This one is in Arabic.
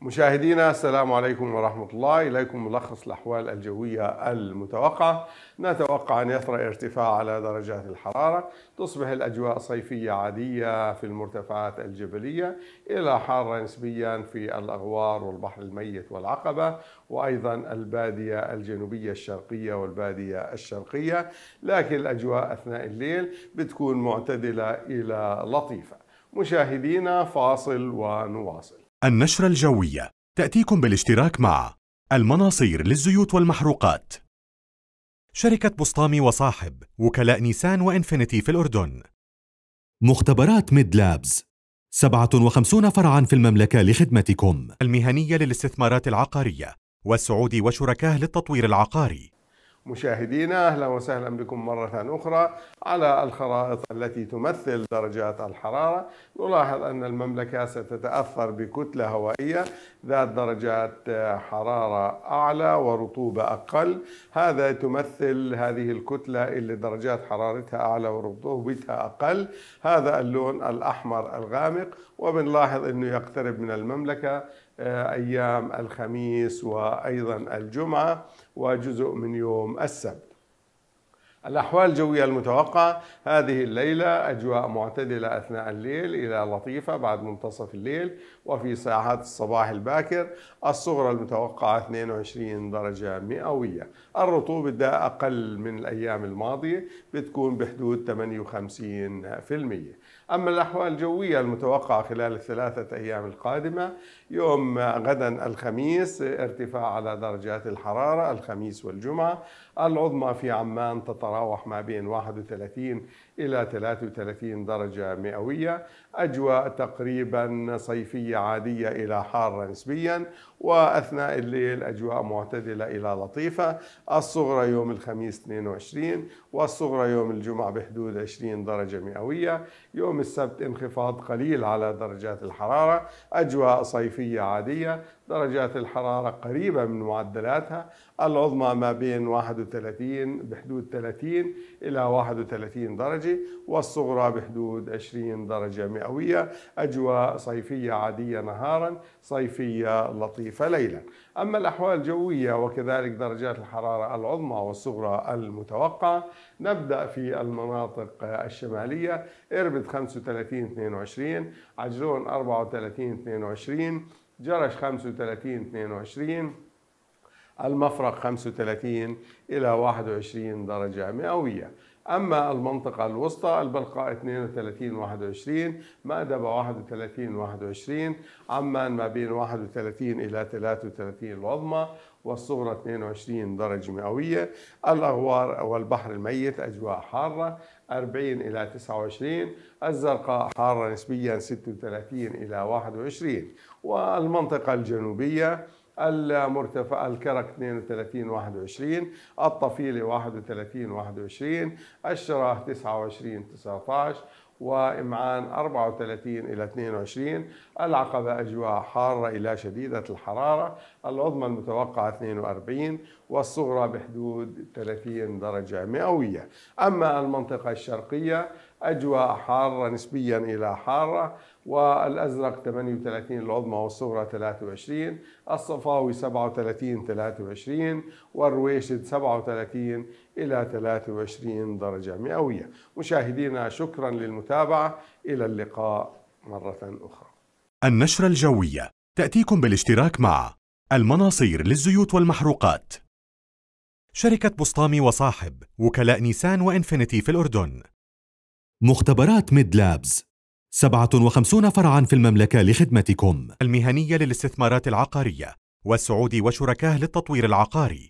مشاهدينا السلام عليكم ورحمة الله إليكم. ملخص الأحوال الجوية المتوقعة. نتوقع أن يطرأ ارتفاع على درجات الحرارة تصبح الأجواء صيفية عادية في المرتفعات الجبلية إلى حارة نسبيا في الأغوار والبحر الميت والعقبة وأيضا البادية الجنوبية الشرقية والبادية الشرقية. لكن الأجواء أثناء الليل بتكون معتدلة إلى لطيفة. مشاهدينا فاصل ونواصل. النشرة الجوية. تأتيكم بالاشتراك مع المناصير للزيوت والمحروقات. شركة بسطامي وصاحب وكلاء نيسان وإنفينيتي في الأردن. مختبرات ميد لابز. 57 فرعا في المملكة لخدمتكم. المهنية للاستثمارات العقارية والسعودي وشركاه للتطوير العقاري. مشاهدينا أهلا وسهلا بكم مرة أخرى على الخرائط التي تمثل درجات الحرارة. نلاحظ أن المملكة ستتأثر بكتلة هوائية ذات درجات حرارة أعلى ورطوبة أقل. هذا تمثل هذه الكتلة اللي درجات حرارتها أعلى ورطوبتها أقل. هذا اللون الأحمر الغامق. وبنلاحظ أنه يقترب من المملكة أيام الخميس وأيضا الجمعة وجزء من يوم السبت. الأحوال الجوية المتوقعة. هذه الليلة أجواء معتدلة أثناء الليل إلى لطيفة بعد منتصف الليل وفي ساعات الصباح الباكر. الصغرى المتوقعة 22 درجة مئوية. الرطوبة ده أقل من الأيام الماضية بتكون بحدود 58% أما الأحوال الجوية المتوقعة خلال الثلاثة أيام القادمة يوم غدا الخميس ارتفاع على درجات الحرارة الخميس والجمعة. العظمى في عمان تتراوح ما بين 31 إلى 33 درجة مئوية. أجواء تقريبا صيفية عادية إلى حارة نسبيا وأثناء الليل أجواء معتدلة إلى لطيفة. الصغرى يوم الخميس 22 والصغرى يوم الجمعة بحدود 20 درجة مئوية. يوم السبت انخفاض قليل على درجات الحرارة. أجواء صيفية عادية درجات الحرارة قريبة من معدلاتها. العظمى ما بين 31 بحدود 30 إلى 31 درجة والصغرى بحدود 20 درجة مئوية أجواء صيفية عادية نهارا صيفية لطيفة ليلا. أما الأحوال الجوية وكذلك درجات الحرارة العظمى والصغرى المتوقعة نبدأ في المناطق الشمالية إربد 35 22 عجلون 34 22 جرش 35 22 المفرق 35 إلى 21 درجة مئوية. أما المنطقة الوسطى البلقاء 32 21 مأدبة 31 21 عمان ما بين 31 إلى 33 العظمى والصغرى 22 درجة مئوية. الأغوار والبحر الميت أجواء حارة 40 إلى 29 الزرقاء حارة نسبيا 36 إلى 21 والمنطقة الجنوبية المرتفع الكرك 32 21 الطفيلة 31 21 الشراه 29 19 وإمعان 34 إلى 22 العقبة أجواء حارة إلى شديدة الحرارة العظمى المتوقعة 42 والصغرى بحدود 30 درجة مئوية. أما المنطقة الشرقية أجواء حارة نسبيا إلى حارة والأزرق 38 العظمى والصغرى 23 الصفاوي 37 23 والرويشد 37 إلى 23 درجة مئوية. مشاهدينا شكرا للمتابعة. إلى اللقاء مرة أخرى. النشرة الجوية. تأتيكم بالاشتراك مع المناصير للزيوت والمحروقات. شركة بسطامي وصاحب وكلاء نيسان وإنفينيتي في الأردن. مختبرات ميد لابز. 57 فرعا في المملكة لخدمتكم. المهنية للاستثمارات العقارية والسعودي وشركاه للتطوير العقاري.